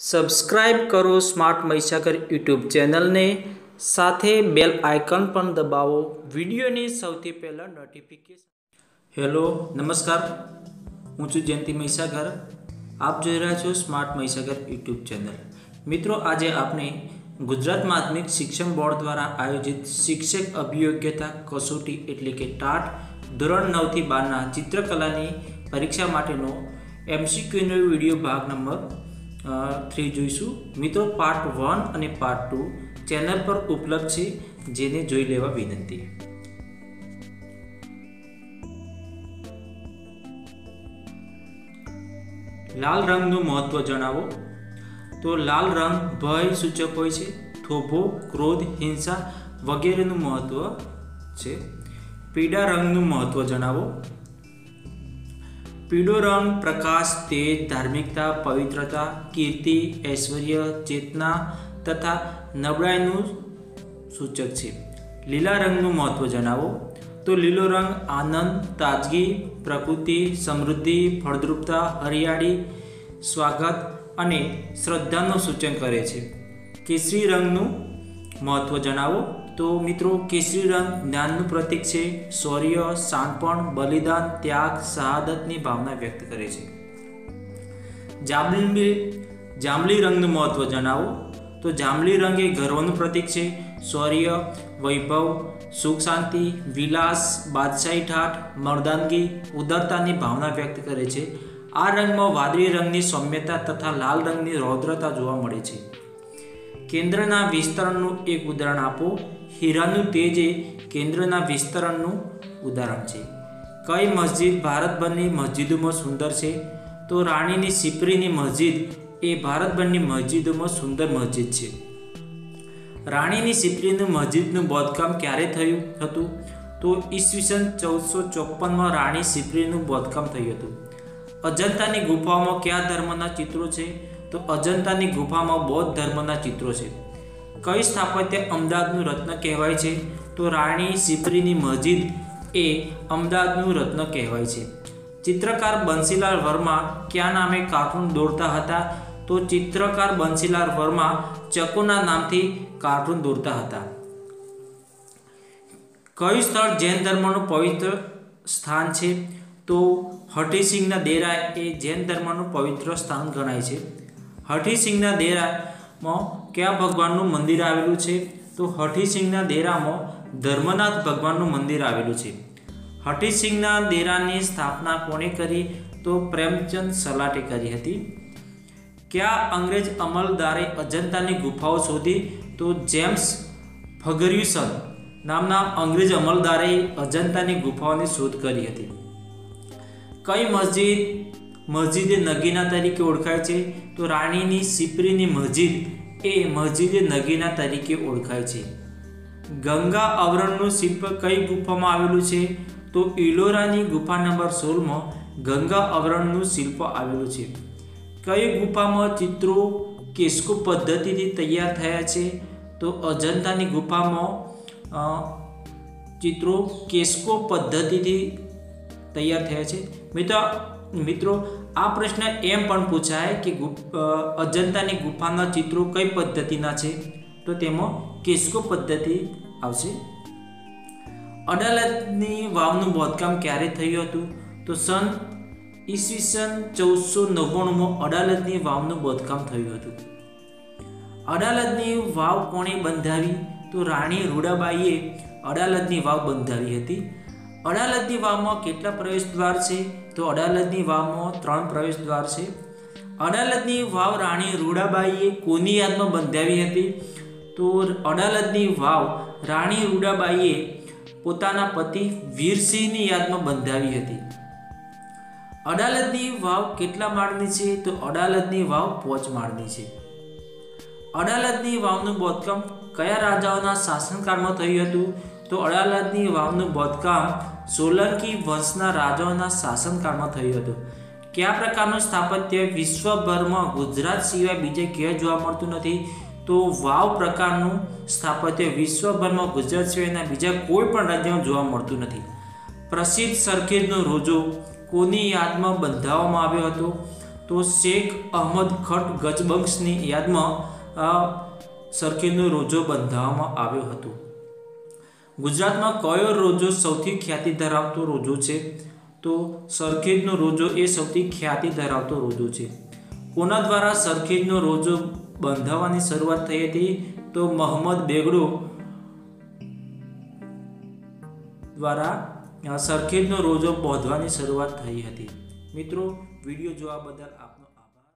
Subscribe કરો smart Mahisagar YouTube ચેનલને. સાથે બેલ આઇકન પણ દબાવો. વિડીયોની સૌથી પહેલાં નોટિફિકેશન હેલો નમસ્કાર. હું છું જયંતિ મહીસાગર. આપ જોઈ રહ્યા છો સ્માર્ટ મહીસાગર યુટ્યુબ ચેનલ. મિત્રો, આજે આપણે ગુજરાત માધ્યમિક શિક્ષણ બોર્ડ દ્વારા આયોજિત શિક્ષક અભિયોગ્યતા કસોટી એટલે કે ટાટ ધોરણ નવથી બારના ચિત્રકલાની પરીક્ષા માટેનો એમસીક્યુનો વીડિયો ભાગ નંબર થ્રી જોઈશું. મિત્રો પાર્ટ વન અને પાર્ટ ટુ ચેનલ પર ઉપલબ્ધ છે, જેને જોઈ લેવા વિનંતી. લાલ રંગનું મહત્વ જણાવો. તો લાલ રંગ ભય સૂચક હોય છે, થોભો, ક્રોધ, હિંસા વગેરેનું મહત્વ છે. પીળા રંગનું મહત્વ જણાવો. પીળો રંગ પ્રકાશ, તેજ, ધાર્મિકતા, પવિત્રતા, કીર્તિ, ઐશ્વર્ય, ચેતના તથા નબળાઈનું સૂચક છે. લીલા રંગનું મહત્વ જણાવો. તો લીલો રંગ આનંદ, તાજગી, પ્રકૃતિ, સમૃદ્ધિ, ફળદ્રુપતા, હરિયાળી, સ્વાગત અને શ્રદ્ધાનું સૂચન કરે છે. કેસરી રંગનું મહત્વ જણાવો. તો મિત્રો, કેસરી રંગ જ્ઞાનનું પ્રતીક છે. શૌર્ય, શાંતપણ, બલિદાન, ત્યાગ, શહાદતની ભાવના વ્યક્ત કરે છે. જાંબલી જાંબલી રંગનું મહત્વ જણાવો. તો જાંબલી રંગ એ ગર્વનું પ્રતીક છે. શૌર્ય, વૈભવ, સુખ, શાંતિ, વિલાસ, બાદશાહી ઠાઠ, મર્દાનગી, ઉદારતાની ભાવના વ્યક્ત કરે છે. આ રંગમાં વાદળી રંગની સૌમ્યતા તથા લાલ રંગની રૌદ્રતા જોવા મળે છે. કેન્દ્રના વિસ્તરણનું એક ઉદાહરણ આપો. હીરાનું તેજ એ કેન્દ્રના વિસ્તરણનું ઉદાહરણ છે. કઈ મસ્જિદ ભારતભરની મસ્જિદોમાં સુંદર છે? તો રાણીની સિપરીની મસ્જિદ એ ભારતભરની મસ્જિદોમાં સુંદર મસ્જિદ છે. રાણીની સિપરીનું મસ્જિદનું બાંધકામ ક્યારે થયું હતું? તો ઈસવીસન ચૌદસો ચોપનમાં રાણી સિપરીનું બાંધકામ થયું હતું. અજંતાની ગુફાઓમાં કયા ધર્મના ચિત્રો છે? તો અજંતાની ગુફામાં બૌદ્ધ ધર્મના ચિત્રો છે. કઈ સ્થાપત્ય અમદાવાદનું રત્ન કહેવાય છે? તો રાણી સિપરીની મસ્જિદ એ અમદાવાદનું રત્ન કહેવાય છે. ચિત્રકાર બંસીલાલ વર્મા કયા નામે કાર્ટૂન દોરતા હતા? તો ચિત્રકાર બંસીલાલ વર્મા ચકુના નામથી કાર્ટૂન દોરતા હતા. કયું સ્થળ જૈન ધર્મનું પવિત્ર સ્થાન છે? તો હઠીસિંહના દેરા એ જૈન ધર્મનું પવિત્ર સ્થાન ગણાય છે. હઠીસિંહના દેરામાં કયા ભગવાનનું મંદિર આવેલું છે? તો હઠીસિંહના દેરામાં ધર્મનાથ ભગવાનનું મંદિર આવેલું છે. હઠીસિંહના દેરાની સ્થાપના કોણે કરી? તો પ્રેમચંદ સલાટે કરી હતી. કયા અંગ્રેજ અમલદારે અજંતાની ગુફાઓ શોધી? તો જેમ્સ ફગર્યુસન નામના અંગ્રેજ અમલદારે અજંતાની ગુફાઓની શોધ કરી હતી. કઈ મસ્જિદ મસ્જિદે નગીના તરીકે ઓળખાય છે, તો રાણીની સિપરીની મસ્જિદ એ મસ્જિદે નગીના તરીકે ઓળખાય છે. ગંગા અવરણનું શિલ્પ કઈ ગુફામાં આવેલું છે? તો ઇલોરાની ગુફા નંબર સોળમાં ગંગા અવરણનું શિલ્પ આવેલું છે. કઈ ગુફામાં ચિત્રો કેસ્કો પદ્ધતિથી તૈયાર થયા છે? તો અજંતાની ગુફામાં ચિત્રો કેસ્કો પદ્ધતિથી તૈયાર થયા છે. મિત્રો મિત્રો, આ પ્રશ્ન એમ પણ પૂછાય કે અજંતાની ગુફાના ચિત્રો કઈ પદ્ધતિના છે? તો તેમાં કેસ્કો પદ્ધતિ આવશે. અડાલતની વાવનું બાંધકામ ક્યારે થયું હતું? તો સન ઈસવીસન ચૌદસો નવ્વાણુંમાં અડાલતની વાવનું બાંધકામ થયું હતું. અડાલતની વાવ કોણે બંધાવી? તો રાણી રૂડાબાઈએ અડાલતની વાવ બંધાવી હતી. અડાલતની વાવમાં કેટલા પ્રવેશ દ્વાર છે? તો અડાલતની વાવમાં ત્રણ પ્રવેશ દ્વાર છે. અડાલતની વાવ રાણી રૂડાબાઈએ કોની યાદમાં બંધાવી હતી? તો અડાલતની વાવ રાણી રૂડાબાઈએ પોતાના પતિ વીરસિંહની યાદમાં બંધાવી હતી. અડાલતની વાવ કેટલા માળની છે? તો અડાલતની વાવ પોચ માળની છે. અડાલતની વાવનું બોધકામ કયા રાજાઓના શાસનકાળમાં થયું હતું? તો અડાલતની વાવનું બાંધકામ સોલંકી વંશના રાજાઓના શાસનકાળમાં થયું હતું. કયા પ્રકારનું સ્થાપત્ય વિશ્વભરમાં ગુજરાત સિવાય બીજે ક્યાંય જોવા મળતું નથી? તો વાવ પ્રકારનું સ્થાપત્ય વિશ્વભરમાં ગુજરાત સિવાયના બીજા કોઈ પણ રાજ્યમાં જોવા મળતું નથી. પ્રસિદ્ધ સરખેજનો રોજો કોની યાદમાં બંધાવવામાં આવ્યો હતો? તો શેખ અહમદ ખટ ગજબંશની યાદમાં સરખેજનો રોજો બંધાવવામાં આવ્યો હતો. ગુજરાતમાં કયો રોજો સૌથી ખ્યાતિ ધરાવતો રોજો છે? તો સરખેજનો રોજો એ સૌથી ખ્યાતિ ધરાવતો રોજો છે. કોના દ્વારા સરખેજનો રોજો બંધાવવાની શરૂઆત થઈ હતી? તો મોહમ્મદ બેગડો દ્વારા સરખેજનો રોજો બાંધવાની શરૂઆત થઈ હતી. મિત્રો, વીડિયો જોવા બદલ આપ